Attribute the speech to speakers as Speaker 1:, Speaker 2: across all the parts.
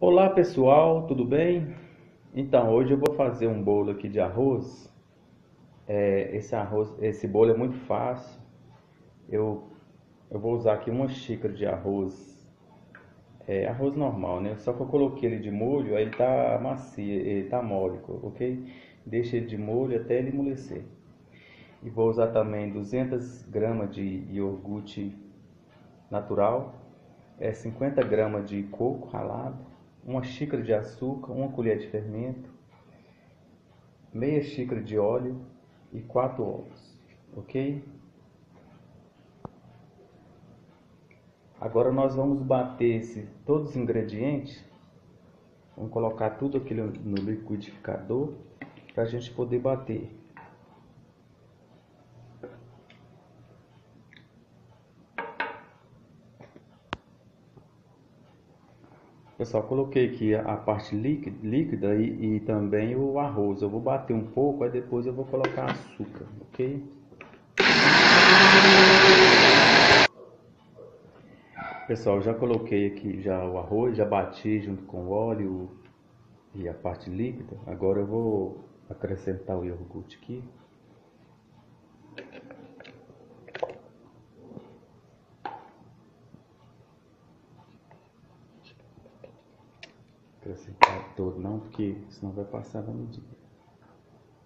Speaker 1: Olá pessoal, tudo bem? Então, hoje eu vou fazer um bolo aqui de arroz. É, esse arroz, esse bolo é muito fácil. Eu, eu vou usar aqui uma xícara de arroz, é, arroz normal, né? Só que eu coloquei ele de molho, aí ele tá macio, ele tá mole, ok? Deixa ele de molho até ele amolecer. E vou usar também 200 gramas de iogurte natural, é 50 gramas de coco ralado, uma xícara de açúcar, uma colher de fermento, meia xícara de óleo e quatro ovos, ok? Agora nós vamos bater esse, todos os ingredientes, vamos colocar tudo aquilo no liquidificador para a gente poder bater. Pessoal, coloquei aqui a parte líquida e, e, também o arroz. Eu vou bater um pouco, aí depois eu vou colocar açúcar, ok? Pessoal, já coloquei aqui já o arroz, já bati junto com o óleo e a parte líquida. Agora eu vou acrescentar o iogurte aqui. Acrescentar todo não, porque senão vai passar da medida.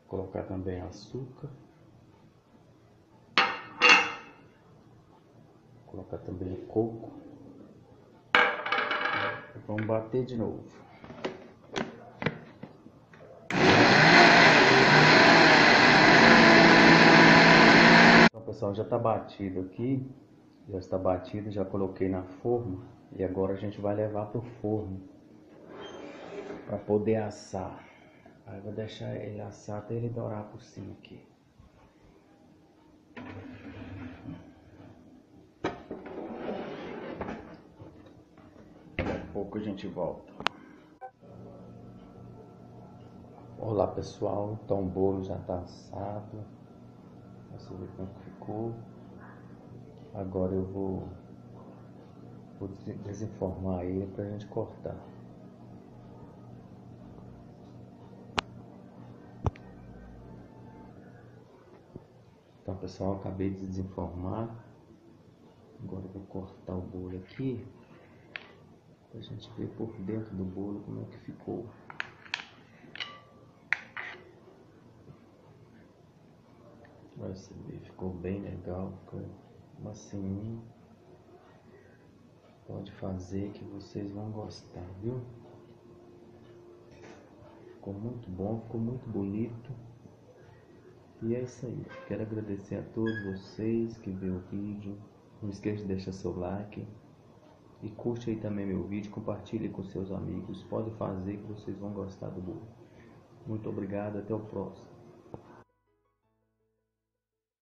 Speaker 1: Vou colocar também açúcar. Vou colocar também coco. Vamos bater de novo. Então pessoal, já está batido aqui. Já está batido, já coloquei na forma. E agora a gente vai levar para o forno para poder assar. Aí vou deixar ele assar até ele dourar por cima aqui. Daqui a pouco a gente volta. Olá pessoal, então o bolo já está assado. Você vê como ficou. Agora eu vou, vou desenformar ele para a gente cortar. Pessoal, acabei de desenformar. Agora vou cortar o bolo aqui. Pra gente ver por dentro do bolo como é que ficou. Olha, você ficou bem legal, ficou macinho. Pode fazer que vocês vão gostar, viu? Ficou muito bom, ficou muito bonito. E é isso aí. Quero agradecer a todos vocês que vê o vídeo. Não esqueça de deixar seu like. E curte aí também meu vídeo. Compartilhe com seus amigos. Pode fazer que vocês vão gostar do bolo. Muito obrigado. Até o próximo.